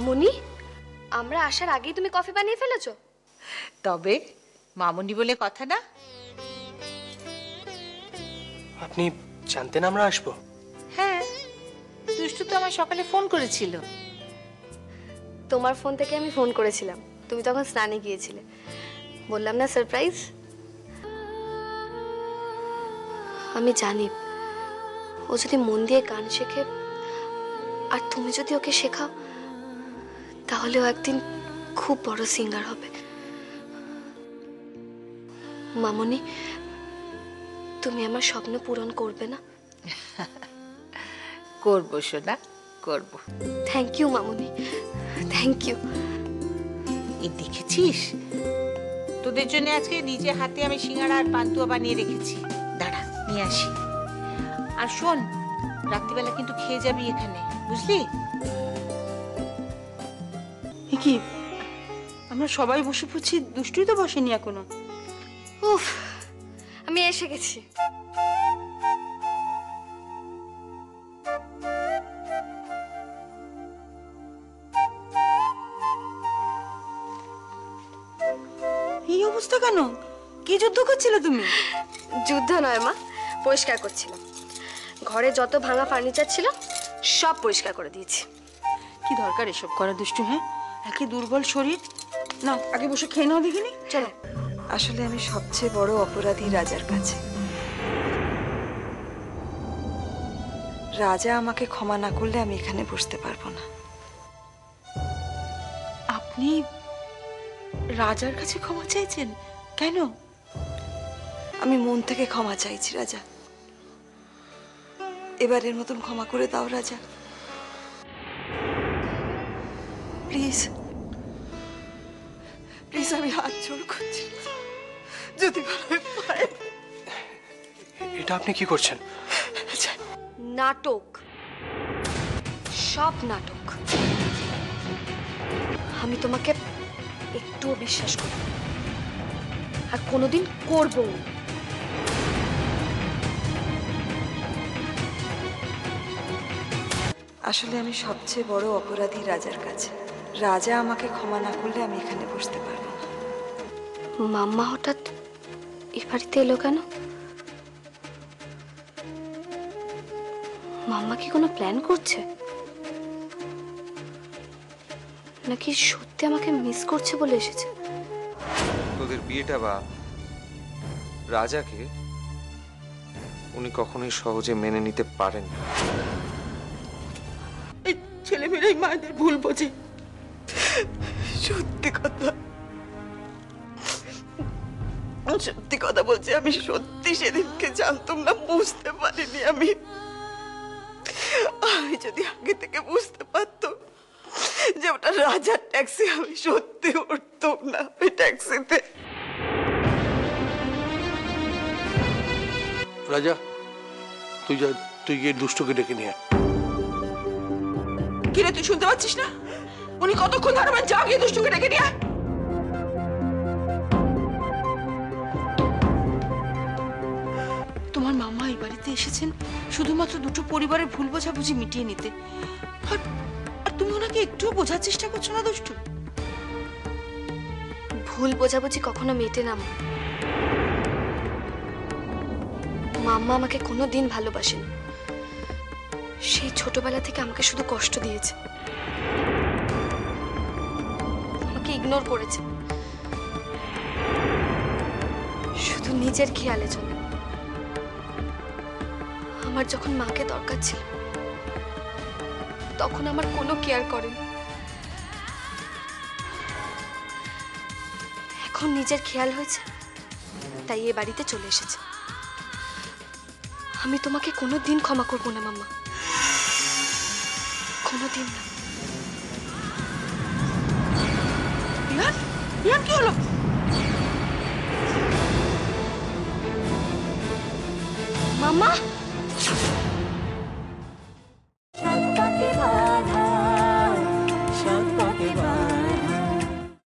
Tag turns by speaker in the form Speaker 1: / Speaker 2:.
Speaker 1: মামুনি? আমরা আসার আগেই তুমি কফি বানিয়ে ফেলেছো?
Speaker 2: তবে মামুনি বলে কথা না।
Speaker 3: আপনি জানতেন আমরা আসব?
Speaker 2: হ্যাঁ দুষ্টু তো আমার সকালে ফোন করেছিল।
Speaker 1: তোমার ফোন থেকে আমি ফোন করেছিলাম। তুমি তখন স্নানে গিয়েছিলে। বললাম না সারপ্রাইজ? আমি জানি ও যদি মন দিয়ে গান শেখে আর তুমি যদি ওকে শেখাও তাহলে ও একদিন খুব বড় সিঙ্গার হবে। মামনি তুমি আমার স্বপ্ন পূরণ করবে না?
Speaker 2: করব সোনা করব।
Speaker 1: থ্যাংক ইউ মামুনি। থ্যাংক ইউ
Speaker 2: এই দেখেছিস? তোদের জন্য আজকে নিজে হাতে আমি সিঙ্গাড়া আর পান্তুয়া বানিয়ে রেখেছি। দাঁড়া নিয়ে আসি। আর শোন রাত্রিবেলা কিন্তু খেয়ে যাবি এখানে বুঝলি?
Speaker 4: কি? আমরা সবাই বসে পড়ছি দুষ্টুই তো বসেনি এখনও।
Speaker 1: উফ আমি এসে গেছি।
Speaker 4: এই অবস্থা কেন? কি যুদ্ধ করছিলে তুমি?
Speaker 1: যুদ্ধ নয় মা পরিষ্কার করছিলাম। ঘরে যত ভাঙা ফার্নিচার ছিল সব পরিষ্কার করে দিয়েছি।
Speaker 4: কি দরকার এসব করা দুষ্টু হ্যাঁ? একে দুর্বল শরীর? না আগে বসে খেয়ে নাও দেখিনি? চলো।
Speaker 5: আসলে আমি সবচেয়ে বড় অপরাধী রাজার কাছে। রাজা আমাকে ক্ষমা না করলে আমি এখানে বসতে পারব না।
Speaker 4: আপনি রাজার কাছে ক্ষমা চাইছেন? কেন?
Speaker 5: আমি মন থেকে ক্ষমা চাইছি, রাজা। এবারের মতন ক্ষমা করে দাও, রাজা। প্লিজ। প্লিজ আমি হাত জোড় করছি যদি
Speaker 3: এটা আপনি কি করছেন?
Speaker 1: নাটক। সব নাটক। আমি তোমাকে একটুও বিশ্বাস করি। আর কোনোদিন করব না।
Speaker 5: আসলে আমি সবচেয়ে বড় অপরাধী রাজার কাছে। রাজা আমাকে ক্ষমা না করলে আমি এখানে বসতে পারব না।
Speaker 1: মাম্মা হঠাৎ এ বাড়িতে এলো কেন? মাম্মা কি কোনো প্ল্যান করছে? নাকি সত্যি আমাকে মিস করছে বলে এসেছে?
Speaker 6: তোদের বিয়েটা বা রাজাকে উনি কখনোই সহজে মেনে নিতে পারেন না।
Speaker 4: এই ছেলেমেয়েরাই মায়েদের ভুল বোঝে।
Speaker 5: সত্যি কথা। সত্যি কথা বলছি আমি সত্যি সেদিনকে জানতাম না বুঝতে পারিনি আমি। আমি যদি আগে থেকে বুঝতে পারতাম যে ওটা রাজার ট্যাক্সি আমি সত্যি উঠতাম না ওই ট্যাক্সিতে।
Speaker 7: রাজা তুই যা তুই গিয়ে দুষ্টকে ডেকে নিয়ে।
Speaker 4: কিরে তুই শুনতে পাচ্ছিস না? উনি কতক্ষণ দাঁড়াবেন যা গিয়ে দুষ্টুকে ডেকে নিয়ে তোমার মামা এই বাড়িতে এসেছেন শুধুমাত্র দুটো পরিবারের ভুল বোঝাবুঝি মিটিয়ে নিতে। আর আর তুমি ওনাকে একটুও বোঝার চেষ্টা করছ না দুষ্টু?
Speaker 1: ভুল বোঝাবুঝি কখনো মেটে না মাম্মা আমাকে কোনো দিন ভালোবাসেনি। সেই ছোটবেলা থেকে আমাকে শুধু কষ্ট দিয়েছে। আমাকে ইগনোর করেছে। শুধু নিজের খেয়ালে চলে। আমার যখন মাকে দরকার ছিল, তখন আমার কোনো কেয়ার করেনি। এখন নিজের খেয়াল হয়েছে, তাই এ বাড়িতে চলে এসেছে। আমি তোমাকে কোনো দিন ক্ষমা করব না, মাম্মা। কোনো দিন না।
Speaker 4: Alan? Yang kau? Lah.
Speaker 1: Mama?